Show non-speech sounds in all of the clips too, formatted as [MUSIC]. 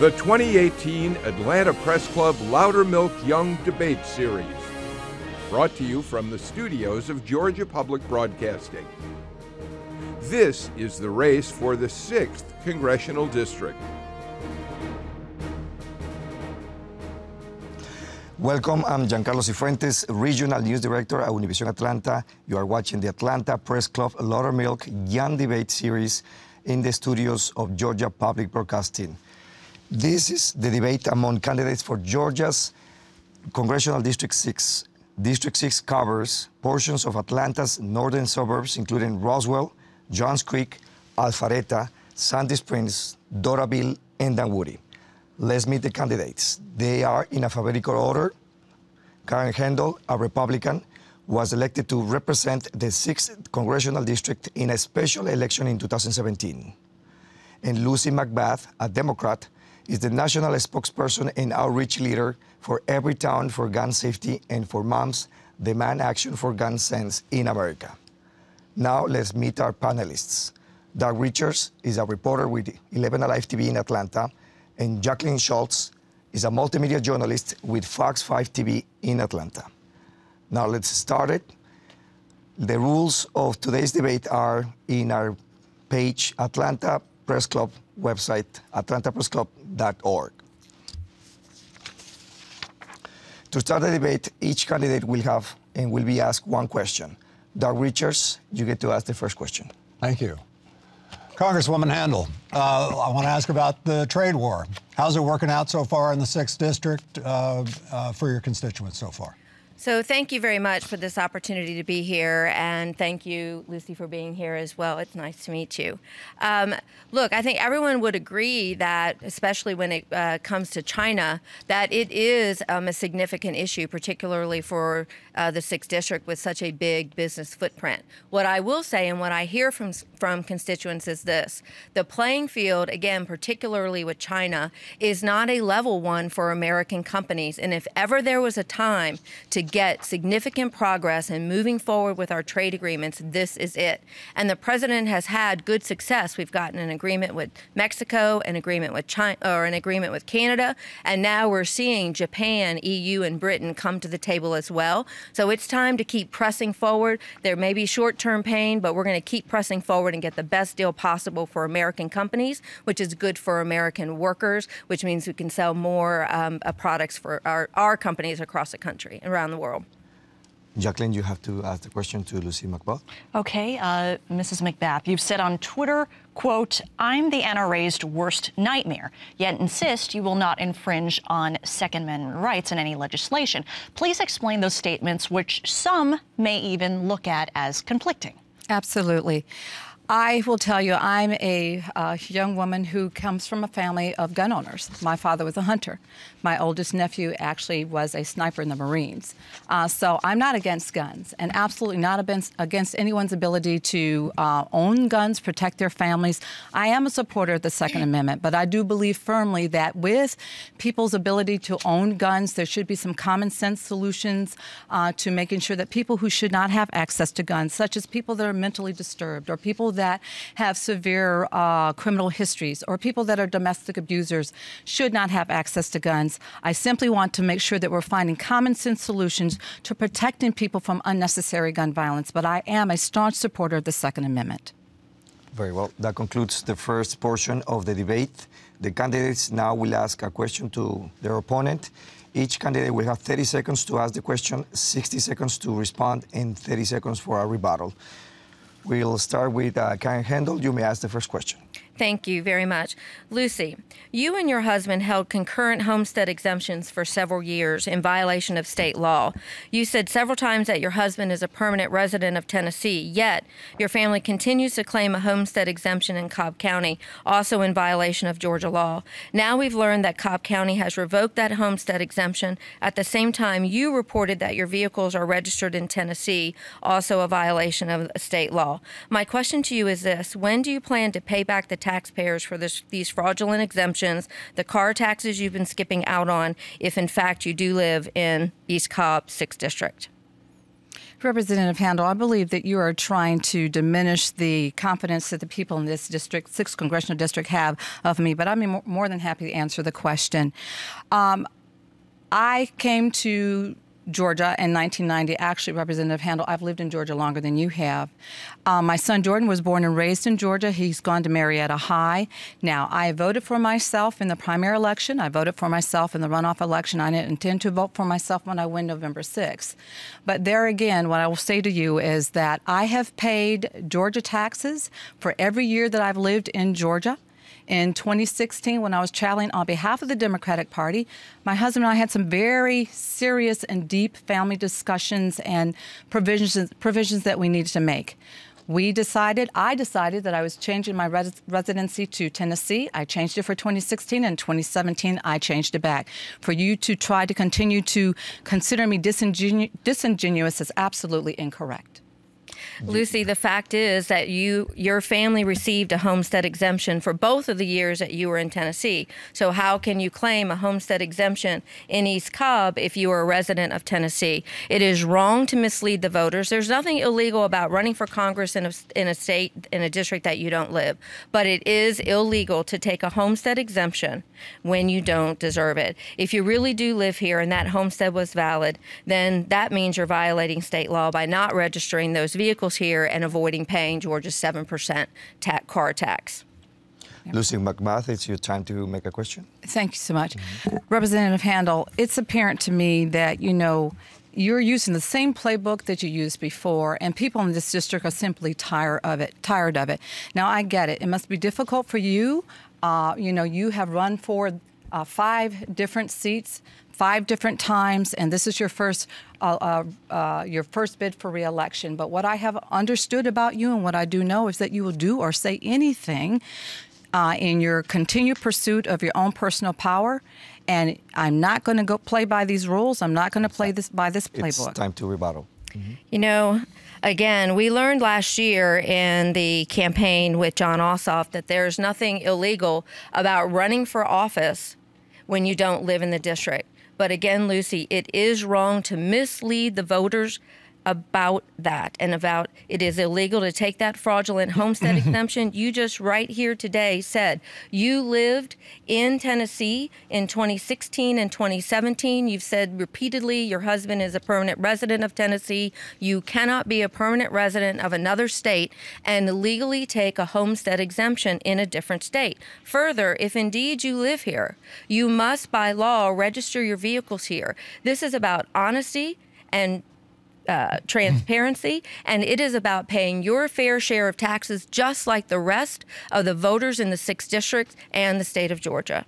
the 2018 Atlanta Press Club Loudermilk Young Debate Series. Brought to you from the studios of Georgia Public Broadcasting. This is the race for the 6th Congressional District. Welcome, I'm Giancarlo Cifuentes, Regional News Director at Univision Atlanta. You are watching the Atlanta Press Club Loudermilk Young Debate Series in the studios of Georgia Public Broadcasting. This is the debate among candidates for Georgia's Congressional District 6. District 6 covers portions of Atlanta's northern suburbs, including Roswell, Johns Creek, Alpharetta, Sandy Springs, Doraville, and Dunwoody. Let's meet the candidates. They are in alphabetical order. Karen Handel, a Republican, was elected to represent the 6th Congressional District in a special election in 2017. And Lucy McBath, a Democrat, is the national spokesperson and outreach leader for Everytown for Gun Safety and for Moms Demand Action for Gun Sense in America. Now let's meet our panelists. Doug Richards is a reporter with 11 Alive TV in Atlanta, and Jacqueline Schultz is a multimedia journalist with Fox 5 TV in Atlanta. Now let's start it. The rules of today's debate are in our page, Atlanta Press Club website, atlantapressclub.org. To start the debate, each candidate will have and will be asked one question. Doug Richards, you get to ask the first question. Thank you. Congresswoman Handel, uh, I want to ask about the trade war. How's it working out so far in the 6th District uh, uh, for your constituents so far? So thank you very much for this opportunity to be here, and thank you, Lucy, for being here as well. It's nice to meet you. Um, look, I think everyone would agree that, especially when it uh, comes to China, that it is um, a significant issue, particularly for uh, the sixth district with such a big business footprint. What I will say, and what I hear from from constituents, is this: the playing field, again, particularly with China, is not a level one for American companies. And if ever there was a time to get significant progress in moving forward with our trade agreements, this is it. And the president has had good success. We've gotten an agreement with Mexico, an agreement with China, or an agreement with Canada, and now we're seeing Japan, EU, and Britain come to the table as well. So it's time to keep pressing forward. There may be short-term pain, but we're going to keep pressing forward and get the best deal possible for American companies, which is good for American workers, which means we can sell more um, uh, products for our, our companies across the country, and around the world. Jacqueline, you have to ask the question to Lucy McBath. Okay, uh, Mrs. McBath, you've said on Twitter, quote, I'm the NRA's worst nightmare, yet insist you will not infringe on Second Amendment rights in any legislation. Please explain those statements, which some may even look at as conflicting. Absolutely. I will tell you, I'm a uh, young woman who comes from a family of gun owners. My father was a hunter. My oldest nephew actually was a sniper in the Marines. Uh, so I'm not against guns and absolutely not against anyone's ability to uh, own guns, protect their families. I am a supporter of the Second Amendment, but I do believe firmly that with people's ability to own guns, there should be some common sense solutions uh, to making sure that people who should not have access to guns, such as people that are mentally disturbed or people that have severe uh, criminal histories or people that are domestic abusers, should not have access to guns. I simply want to make sure that we're finding common sense solutions to protecting people from unnecessary gun violence. But I am a staunch supporter of the Second Amendment. Very well. That concludes the first portion of the debate. The candidates now will ask a question to their opponent. Each candidate will have 30 seconds to ask the question, 60 seconds to respond, and 30 seconds for a rebuttal. We'll start with uh, Karen Handel. You may ask the first question. Thank you very much. Lucy, you and your husband held concurrent homestead exemptions for several years in violation of state law. You said several times that your husband is a permanent resident of Tennessee, yet your family continues to claim a homestead exemption in Cobb County, also in violation of Georgia law. Now we've learned that Cobb County has revoked that homestead exemption. At the same time, you reported that your vehicles are registered in Tennessee, also a violation of state law. My question to you is this When do you plan to pay back the tax? Taxpayers for this, these fraudulent exemptions, the car taxes you've been skipping out on, if in fact you do live in East Cobb 6th District? Representative Handel, I believe that you are trying to diminish the confidence that the people in this district, 6th congressional district, have of me, but I'm more than happy to answer the question. Um, I came to Georgia in 1990. Actually, Representative Handel, I've lived in Georgia longer than you have. Um, my son Jordan was born and raised in Georgia. He's gone to Marietta High. Now, I voted for myself in the primary election. I voted for myself in the runoff election. I didn't intend to vote for myself when I win November 6th. But there again, what I will say to you is that I have paid Georgia taxes for every year that I've lived in Georgia in 2016 when I was traveling on behalf of the Democratic Party. My husband and I had some very serious and deep family discussions and provisions provisions that we needed to make. We decided, I decided that I was changing my res- residency to Tennessee. I changed it for 2016 and 2017 I changed it back. For you to try to continue to consider me disingenu- disingenuous is absolutely incorrect. Lucy, the fact is that you your family received a homestead exemption for both of the years that you were in Tennessee. So how can you claim a homestead exemption in East Cobb if you are a resident of Tennessee? It is wrong to mislead the voters. There's nothing illegal about running for Congress in a, in a state in a district that you don't live, but it is illegal to take a homestead exemption when you don't deserve it. If you really do live here and that homestead was valid, then that means you're violating state law by not registering those vehicles here and avoiding paying Georgia's 7% ta- car tax. Lucy McBath, it's your time to make a question. Thank you so much. Mm-hmm. Representative Handel, it's apparent to me that, you know, you're using the same playbook that you used before, and people in this district are simply tired of it. Tired of it. Now, I get it. It must be difficult for you. Uh, you know, you have run for uh, five different seats five different times, and this is your first uh, uh, uh, your first bid for reelection. But what I have understood about you and what I do know is that you will do or say anything uh, in your continued pursuit of your own personal power. And I'm not going to go play by these rules. I'm not going to play this by this playbook. It's time to rebuttal. Mm-hmm. You know, again, we learned last year in the campaign with Jon Ossoff that there's nothing illegal about running for office when you don't live in the district. But again, Lucy, it is wrong to mislead the voters about that and about it is illegal to take that fraudulent homestead [LAUGHS] exemption. You just right here today said you lived in Tennessee in 2016 and 2017. You've said repeatedly your husband is a permanent resident of Tennessee. You cannot be a permanent resident of another state and legally take a homestead exemption in a different state. Further, if indeed you live here, you must by law register your vehicles here. This is about honesty and uh, transparency, and it is about paying your fair share of taxes just like the rest of the voters in the 6th District and the state of Georgia.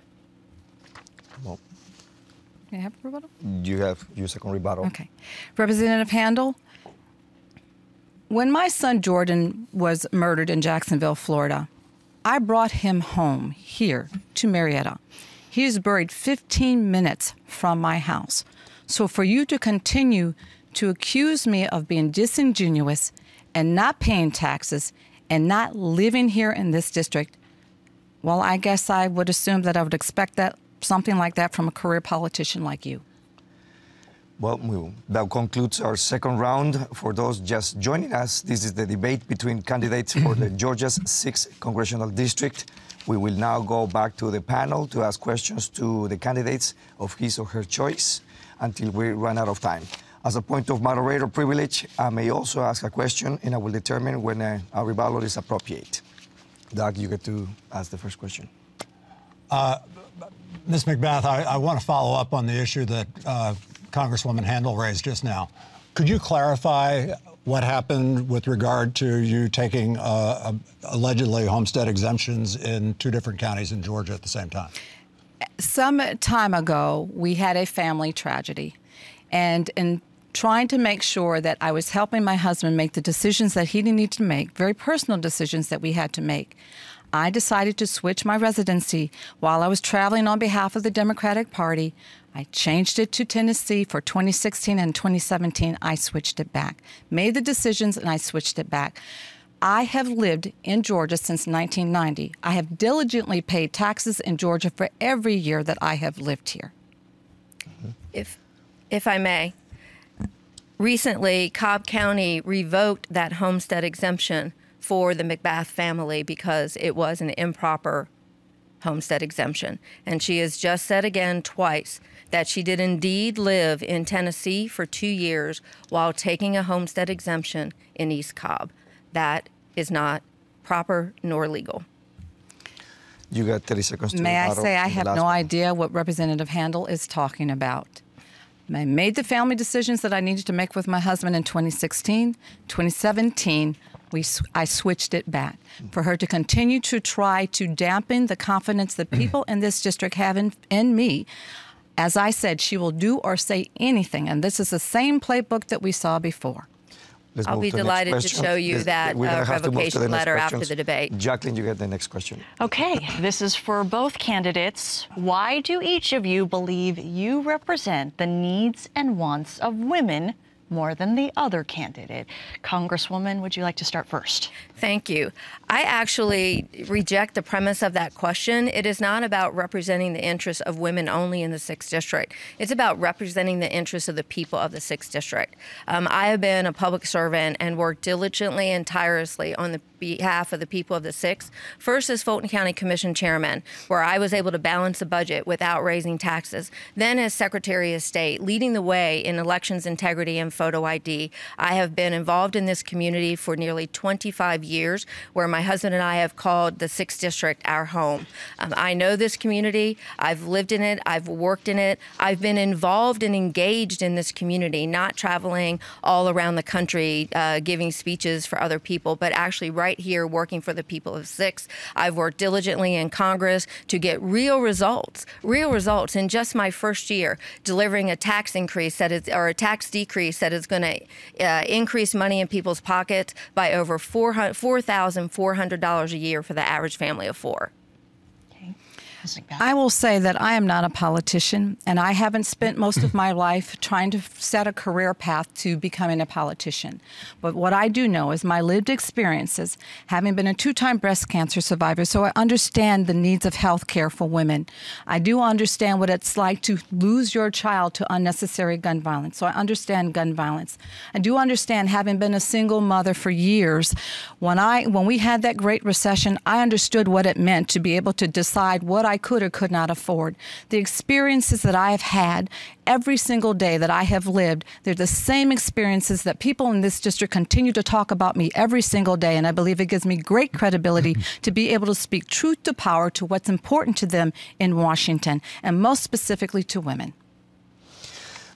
Well, you have a rebuttal? You have your second rebuttal. Okay. Representative Handel, when my son Jordan was murdered in Jacksonville, Florida, I brought him home here to Marietta. He is buried 15 minutes from my house. So for you to continue to accuse me of being disingenuous and not paying taxes and not living here in this district, well, I guess I would assume that I would expect that something like that from a career politician like you. Well, that concludes our second round. For those just joining us, this is the debate between candidates for the [LAUGHS] Georgia's 6th congressional district. We will now go back to the panel to ask questions to the candidates of his or her choice until we run out of time. As a point of moderator privilege, I may also ask a question, and I will determine when a, a rebuttal is appropriate. Doug, you get to ask the first question. Uh, Ms. McBath, I, I, want to follow up on the issue that uh, Congresswoman Handel raised just now. Could you clarify what happened with regard to you taking uh, allegedly homestead exemptions in two different counties in Georgia at the same time? Some time ago, we had a family tragedy. And in trying to make sure that I was helping my husband make the decisions that he needed to make, very personal decisions that we had to make. I decided to switch my residency while I was traveling on behalf of the Democratic Party. I changed it to Tennessee for 2016 and 2017. I switched it back, made the decisions, and I switched it back. I have lived in Georgia since 1990. I have diligently paid taxes in Georgia for every year that I have lived here. If, if I may, recently, Cobb County revoked that homestead exemption for the McBath family because it was an improper homestead exemption. And she has just said again twice that she did indeed live in Tennessee for two years while taking a homestead exemption in East Cobb. That is not proper nor legal. You got 30 seconds to May I say I have no idea what Representative Handel is talking about. I made the family decisions that I needed to make with my husband in 2016. 2017, we, I switched it back for her to continue to try to dampen the confidence that people in this district have in, in me. As I said, she will do or say anything, and this is the same playbook that we saw before. Let's I'll be to delighted to question. show you This- that, we're gonna uh, have to move to the revocation next letter after the debate. Jacqueline, you get the next question. Okay, this is for both candidates. Why do each of you believe you represent the needs and wants of women more than the other candidate? Congresswoman, would you like to start first? Thank you. I actually reject the premise of that question. It is not about representing the interests of women only in the 6th District. It's about representing the interests of the people of the 6th District. Um, I have been a public servant and worked diligently and tirelessly on the behalf of the people of the 6th. First as Fulton County Commission Chairman, where I was able to balance the budget without raising taxes. Then as Secretary of State, leading the way in elections integrity and photo ID. I have been involved in this community for nearly 25 years, where my husband and I have called the 6th District our home. Um, I know this community. I've lived in it. I've worked in it. I've been involved and engaged in this community, not traveling all around the country uh, giving speeches for other people, but actually right here working for the people of Six. I've worked diligently in Congress to get real results, real results in just my first year, delivering a tax increase that is, or a tax decrease that is going to uh, increase money in people's pockets by over $4,400 a year for the average family of four. I will say that I am not a politician, and I haven't spent most of my life trying to set a career path to becoming a politician. But what I do know is my lived experiences, having been a two time breast cancer survivor, so I understand the needs of health care for women. I do understand what it's like to lose your child to unnecessary gun violence, so I understand gun violence. I do understand having been a single mother for years. When I when we had that Great Recession, I understood what it meant to be able to decide what I could or could not afford. The experiences that I have had every single day that I have lived, they're the same experiences that people in this district continue to talk about me every single day. And I believe it gives me great credibility mm-hmm. to be able to speak truth to power to what's important to them in Washington, and most specifically to women.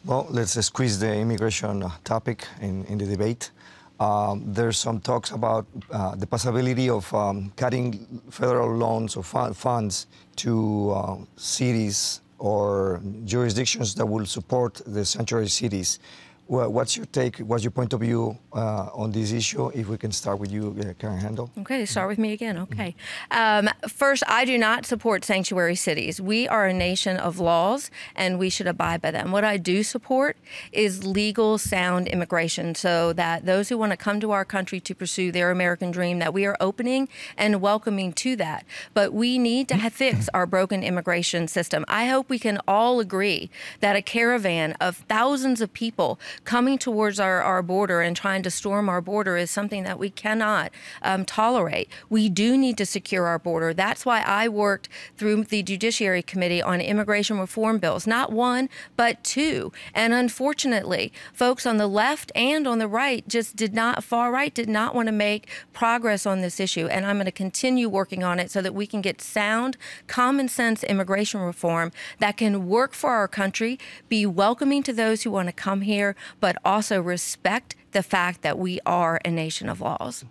Well, let's squeeze the immigration topic in, in the debate. Um, there's some talks about uh, the possibility of um, cutting federal loans or fun- funds to uh, cities or jurisdictions that will support the sanctuary cities. Wha- What's your take? What's your point of view uh, on this issue? If we can start with you, uh, Karen Handel. Okay, start with me again. Okay. Um, first, I do not support sanctuary cities. We are a nation of laws and we should abide by them. What I do support is legal, sound immigration so that those who want to come to our country to pursue their American dream, that we are opening and welcoming to that. But we need to fix our broken immigration system. I hope we can all agree that a caravan of thousands of people coming towards our, our border and trying to storm our border is something that we cannot um, tolerate. We do need to secure our border. That's why I worked through the Judiciary Committee on immigration reform bills, not one, but two. And unfortunately, folks on the left and on the right just did not, far right, did not want to make progress on this issue. And I'm going to continue working on it so that we can get sound, common sense immigration reform that can work for our country, be welcoming to those who want to come here, but also respect the fact that we are a nation of laws.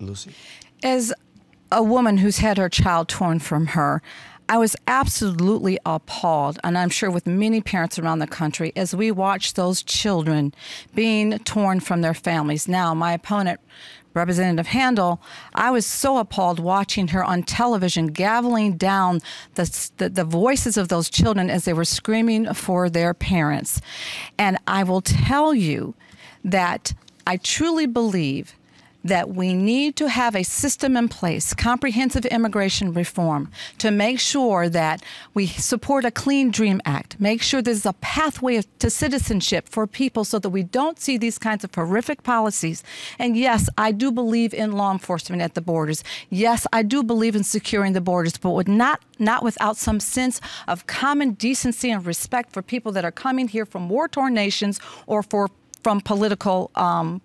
Lucy. As a woman who's had her child torn from her, I was absolutely appalled, and I'm sure with many parents around the country, as we watched those children being torn from their families. Now, my opponent, Representative Handel, I was so appalled watching her on television gaveling down the, the, the voices of those children as they were screaming for their parents. And I will tell you that I truly believe that we need to have a system in place, comprehensive immigration reform, to make sure that we support a Clean Dream Act, make sure there's a pathway to citizenship for people so that we don't see these kinds of horrific policies. And yes, I do believe in law enforcement at the borders. Yes, I do believe in securing the borders, but with not not without some sense of common decency and respect for people that are coming here from war-torn nations or for from political um,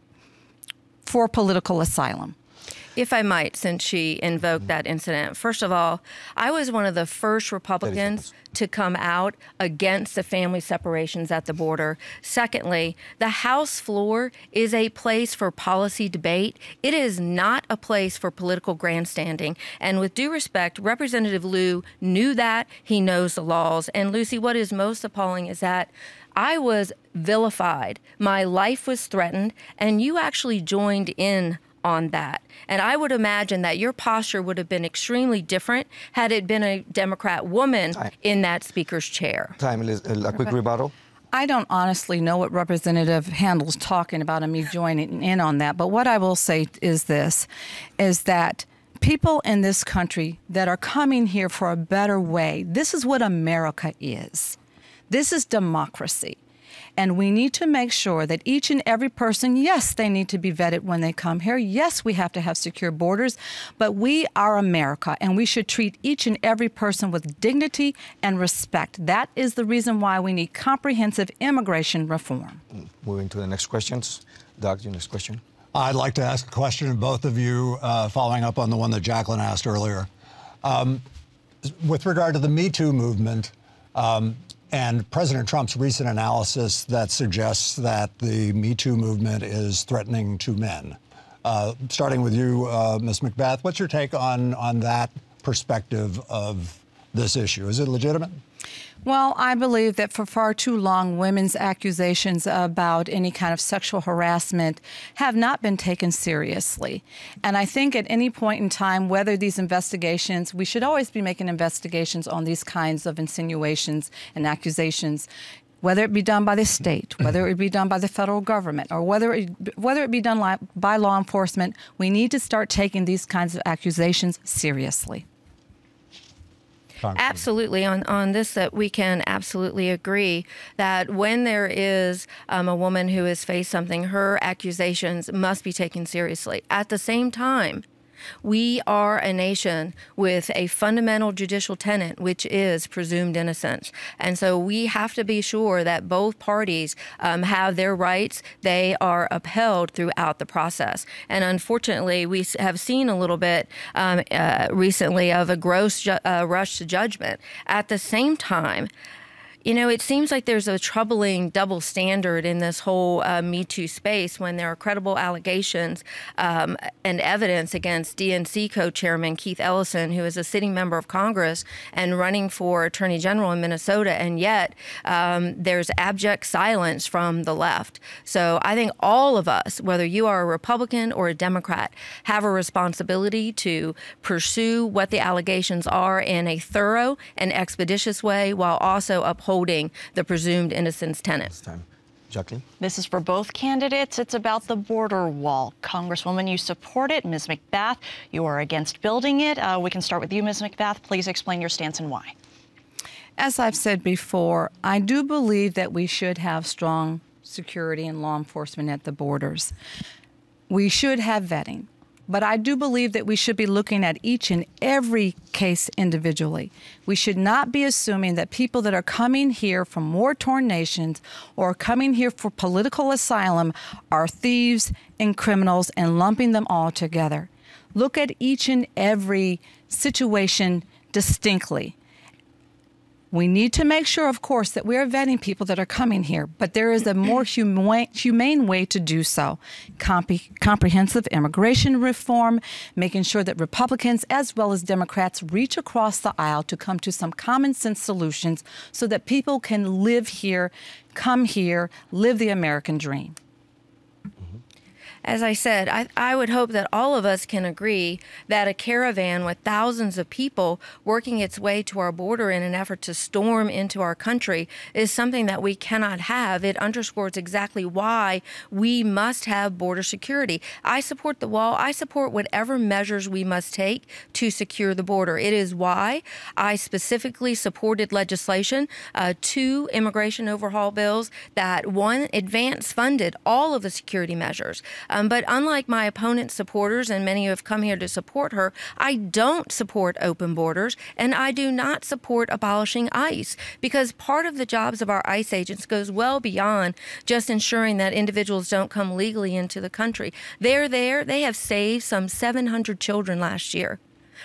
for political asylum. If I might, since she invoked that incident, first of all, I was one of the first Republicans to come out against the family separations at the border. Secondly, the House floor is a place for policy debate. It is not a place for political grandstanding. And with due respect, Representative Lieu knew that. He knows the laws. And Lucy, what is most appalling is that I was vilified. My life was threatened, and you actually joined in on that. And I would imagine that your posture would have been extremely different had it been a Democrat woman Time. in that speaker's chair. Time, uh, a quick rebuttal. I don't honestly know what Representative Handel's talking about and me joining in on that. But what I will say is this is that people in this country that are coming here for a better way, this is what America is. This is democracy. And we need to make sure that each and every person, yes, they need to be vetted when they come here. Yes, we have to have secure borders, but we are America and we should treat each and every person with dignity and respect. That is the reason why we need comprehensive immigration reform. Moving to the next questions. Doug, your next question. I'd like to ask a question of both of you, uh, following up on the one that Jacqueline asked earlier. Um, with regard to the Me Too movement, um, and President Trump's recent analysis that suggests that the Me Too movement is threatening to men. Uh, starting with you, uh, Ms. McBath, what's your take on, on that perspective of this issue? Is it legitimate? Well, I believe that for far too long, women's accusations about any kind of sexual harassment have not been taken seriously. And I think at any point in time, whether these investigations, we should always be making investigations on these kinds of insinuations and accusations whether it be done by the state, [CLEARS THROAT] whether it be done by the federal government, or whether it, whether it be done by law enforcement, we need to start taking these kinds of accusations seriously. Absolutely. On, on this, that we can absolutely agree that when there is um, a woman who has faced something, her accusations must be taken seriously. At the same time, we are a nation with a fundamental judicial tenet, which is presumed innocence. And so we have to be sure that both parties um, have their rights, they are upheld throughout the process. And unfortunately, we have seen a little bit um, uh, recently of a gross ju- uh, rush to judgment. At the same time, you know, it seems like there's a troubling double standard in this whole uh, Me Too space when there are credible allegations um, and evidence against DNC co chairman Keith Ellison, who is a sitting member of Congress and running for Attorney General in Minnesota, and yet um, there's abject silence from the left. So I think all of us, whether you are a Republican or a Democrat, have a responsibility to pursue what the allegations are in a thorough and expeditious way while also upholding upholding the presumed innocence tenet. Jacqueline? This is for both candidates. It's about the border wall. Congresswoman, you support it. Ms. McBath, you are against building it. Uh, we can start with you, Ms. McBath. Please explain your stance and why. As I've said before, I do believe that we should have strong security and law enforcement at the borders. We should have vetting. But I do believe that we should be looking at each and every case individually. We should not be assuming that people that are coming here from war torn nations or coming here for political asylum are thieves and criminals and lumping them all together. Look at each and every situation distinctly. We need to make sure, of course, that we are vetting people that are coming here, but there is a more [CLEARS THROAT] humane, way to do so. comprehensive immigration reform, making sure that Republicans as well as Democrats reach across the aisle to come to some common sense solutions so that people can live here, come here, live the American dream. As I said, I, I would hope that all of us can agree that a caravan with thousands of people working its way to our border in an effort to storm into our country is something that we cannot have. It underscores exactly why we must have border security. I support the wall. I support whatever measures we must take to secure the border. It is why I specifically supported legislation, uh, two immigration overhaul bills that one advance funded all of the security measures. Um, but unlike my opponent's supporters, and many who have come here to support her, I don't support open borders, and I do not support abolishing ICE because part of the jobs of our ICE agents goes well beyond just ensuring that individuals don't come legally into the country. They're there, they have saved some 700 children last year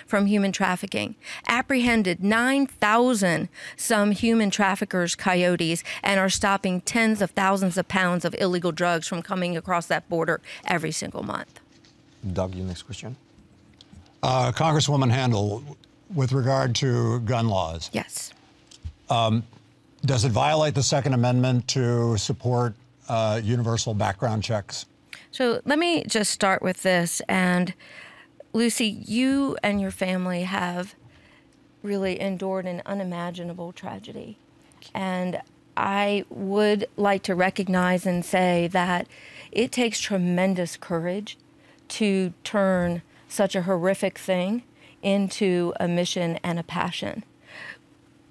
from human trafficking, apprehended 9,000 some human traffickers, coyotes, and are stopping tens of thousands of pounds of illegal drugs from coming across that border every single month. Doug, your next question. Uh, Congresswoman Handel, with regard to gun laws, Yes. does it violate the Second Amendment to support uh, universal background checks? So let me just start with this. And Lucy, you and your family have really endured an unimaginable tragedy. And I would like to recognize and say that it takes tremendous courage to turn such a horrific thing into a mission and a passion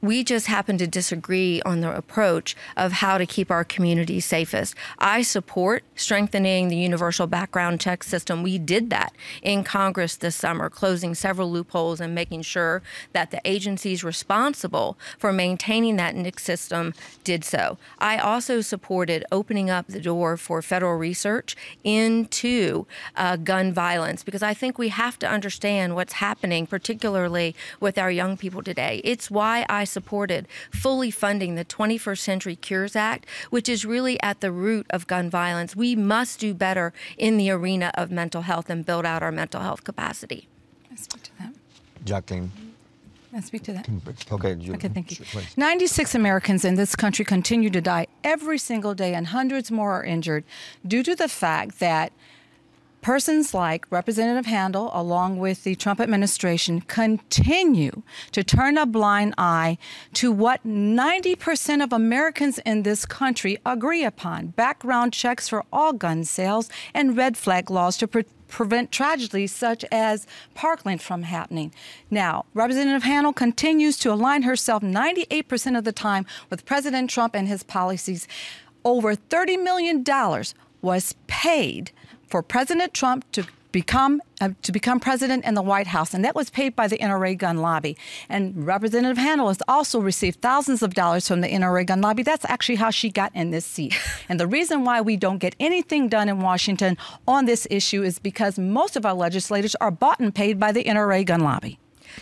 we just happen to disagree on the approach of how to keep our communities safest. I support strengthening the universal background check system. We did that in Congress this summer, closing several loopholes and making sure that the agencies responsible for maintaining that NICS system did so. I also supported opening up the door for federal research into uh, gun violence because I think we have to understand what's happening, particularly with our young people today. It's why I supported fully funding the 21st Century Cures Act, which is really at the root of gun violence. We must do better in the arena of mental health and build out our mental health capacity. I speak to that? Jacqueline. I speak to that? Okay, you, Okay, thank you. please. 96 Americans in this country continue to die every single day, and hundreds more are injured due to the fact that persons like Representative Handel, along with the Trump administration, continue to turn a blind eye to what 90% of Americans in this country agree upon background checks for all gun sales and red flag laws to pre- prevent tragedies such as Parkland from happening. Now, Representative Handel continues to align herself 98% of the time with President Trump and his policies. Over $30 million was paid for President Trump to become uh, to become president in the White House, and that was paid by the NRA gun lobby. And Representative Handel has also received thousands of dollars from the NRA gun lobby. That's actually how she got in this seat. [LAUGHS] and the reason why we don't get anything done in Washington on this issue is because most of our legislators are bought and paid by the NRA gun lobby.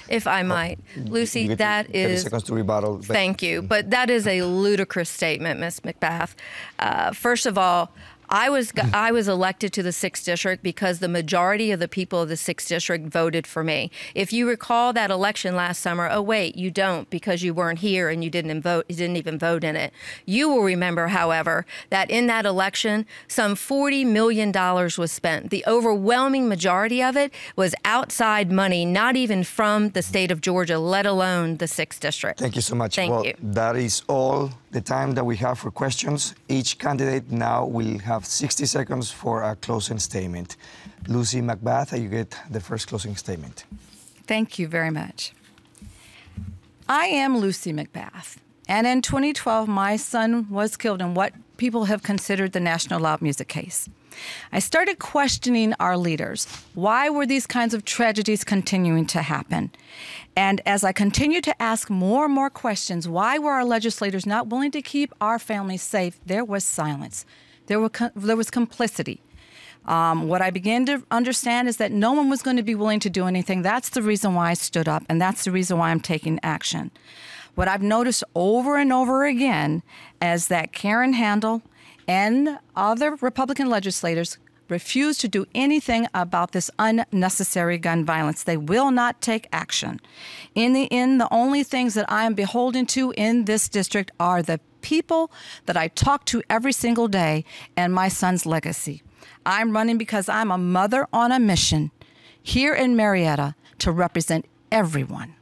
If I might, Lucy, You get that 30 is. seconds to rebuttal. but- Thank you. But that is a ludicrous statement, Miss McBath. Uh, first of all, I was I was elected to the sixth district because the majority of the people of the sixth district voted for me. If you recall that election last summer, oh wait, you don't because you weren't here and you didn't vote. You didn't even vote in it. You will remember, however, that in that election, some forty million dollars was spent. The overwhelming majority of it was outside money, not even from the state of Georgia, let alone the sixth district. Thank you so much. Thank well, you. that is all the time that we have for questions. Each candidate now will have 60 seconds for a closing statement. Lucy McBath, you get the first closing statement. Thank you very much. I am Lucy McBath, and in 2012, my son was killed in what people have considered the National Loud Music case. I started questioning our leaders. Why were these kinds of tragedies continuing to happen? And as I continued to ask more and more questions, why were our legislators not willing to keep our families safe? There was silence. There, were, there was complicity. Um, what I began to understand is that no one was going to be willing to do anything. That's the reason why I stood up, and that's the reason why I'm taking action. What I've noticed over and over again is that Karen Handel and other Republican legislators refuse to do anything about this unnecessary gun violence. They will not take action. In the end, the only things that I am beholden to in this district are the people that I talk to every single day and my son's legacy. I'm running because I'm a mother on a mission here in Marietta to represent everyone.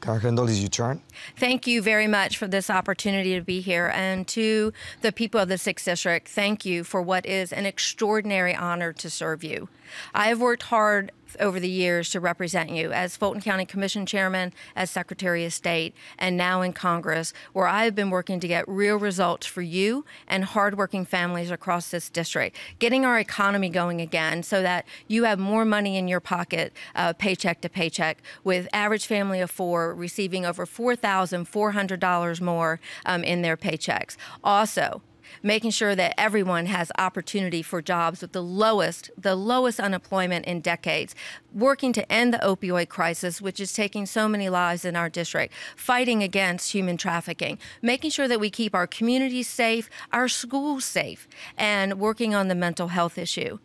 Karen Handel, is your turn. Thank you very much for this opportunity to be here. And to the people of the 6th District, thank you for what is an extraordinary honor to serve you. I have worked hard over the years to represent you as Fulton County Commission Chairman, as Secretary of State, and now in Congress, where I have been working to get real results for you and hardworking families across this district, getting our economy going again so that you have more money in your pocket, uh, paycheck to paycheck, with average family of four receiving over $4,400 more um, in their paychecks. Also, making sure that everyone has opportunity for jobs with the lowest the lowest unemployment in decades working to end the opioid crisis which is taking so many lives in our district fighting against human trafficking making sure that we keep our communities safe our schools safe and working on the mental health issue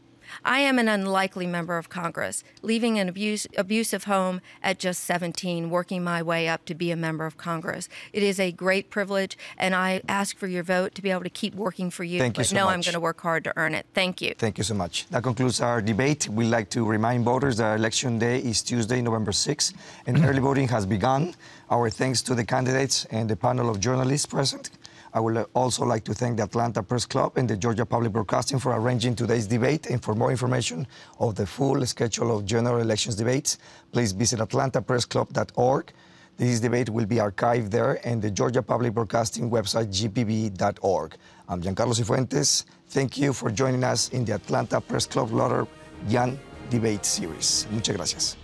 I am an unlikely member of Congress, leaving an abuse, abusive home at just 17, working my way up to be a member of Congress. It is a great privilege, and I ask for your vote to be able to keep working for you. Thank you so know much. I'm going to work hard to earn it. Thank you. Thank you so much. That concludes our debate. We'd like to remind voters that election day is Tuesday, November 6th, and early voting has begun. Our thanks to the candidates and the panel of journalists present. I would also like to thank the Atlanta Press Club and the Georgia Public Broadcasting for arranging today's debate. And for more information of the full schedule of general elections debates, please visit atlantapressclub.org. This debate will be archived there and the Georgia Public Broadcasting website, gpb.org. I'm Giancarlo Cifuentes. Thank you for joining us in the Atlanta Press Club Lauder Young Debate Series. Muchas gracias.